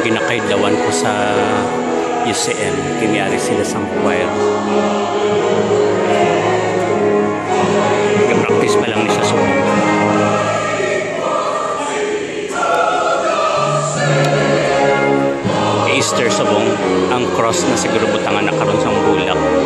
yung ginakaidlawan ko sa UCM. Kinyari sila sa choir. Nag-practice pa lang ni sa subong. Easter subong, ang cross na siguro butangan na karon sa bulak.